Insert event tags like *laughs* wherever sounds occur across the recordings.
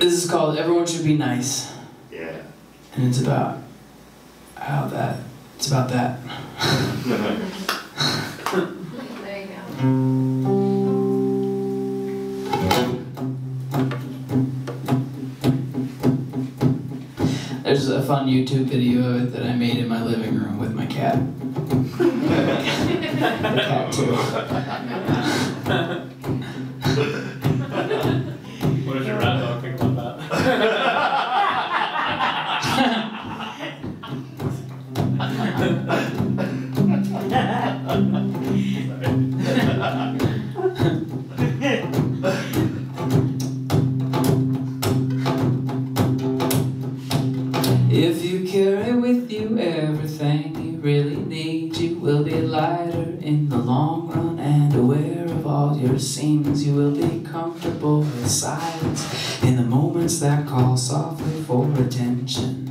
This is called Everyone Should Be Nice. Yeah. And it's about how that, it's about that. There you go. There's a fun YouTube video of it that I made in my living room with my cat. *laughs* the cat too. *laughs* need, you will be lighter in the long run and aware of all your seams. You will be comfortable with silence in the moments that call softly for attention.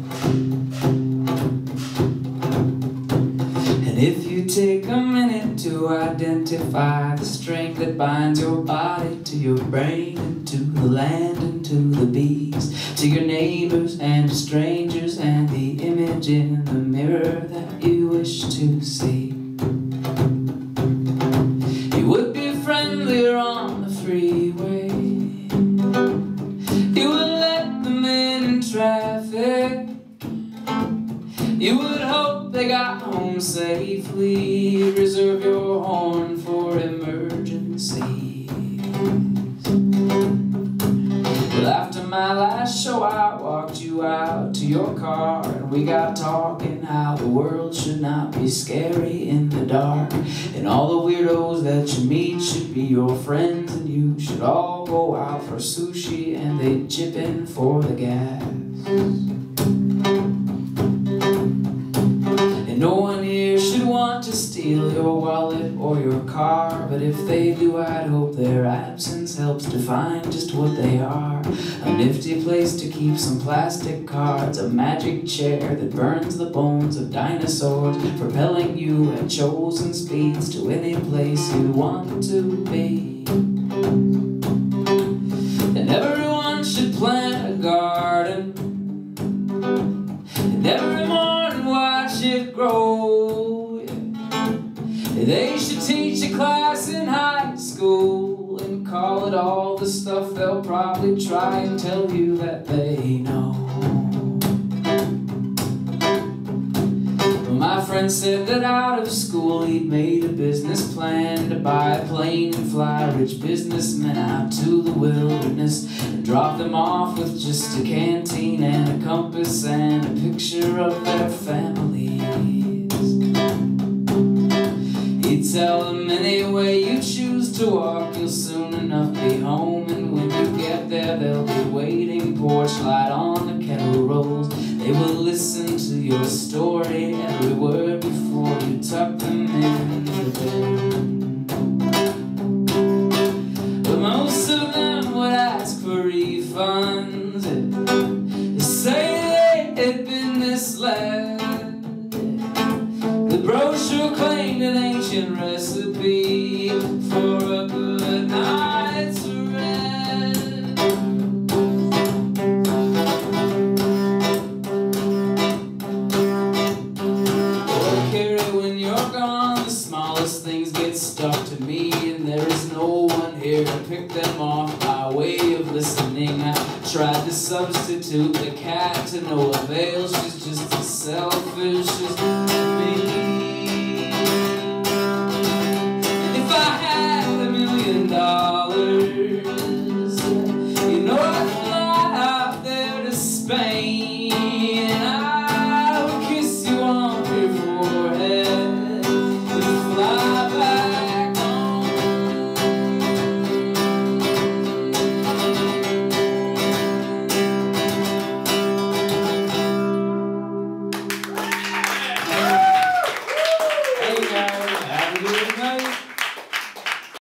And if you take a minute to identify the string that binds your body to your brain and to the land and to the bees, to your neighbors and to strangers and the image in the mirror that you wish to see. You would be friendlier on the freeway. You would let them in in traffic. You would hope they got home safely. Reserve your horn for emergencies. Well, after my last show, I walked you out to your car, and we got talking how the world should not be scary in the dark. And all the weirdos that you meet should be your friends, and you should all go out for sushi, and they chip in for the gas. But if they do, I'd hope their absence helps define just what they are. A nifty place to keep some plastic cards, a magic chair that burns the bones of dinosaurs, propelling you at chosen speeds to any place you want to be. They should teach a class in high school and call it all the stuff they'll probably try and tell you that they know. My friend said that out of school he'd made a business plan to buy a plane and fly rich businessmen out to the wilderness and drop them off with just a canteen and a compass and a picture of their families. Tell them any way you choose to walk, you'll soon enough be home. And when you get there, they'll be waiting, porch light on the kettle rolls. They will listen to your story, every word before you tuck them in the bed. But most of them would ask for refunds. Recipe for a good rest. Carrie, when you're gone, the smallest things get stuck to me, and there is no one here to pick them off by way of listening. I tried to substitute the cat to no avail. She's just as selfish.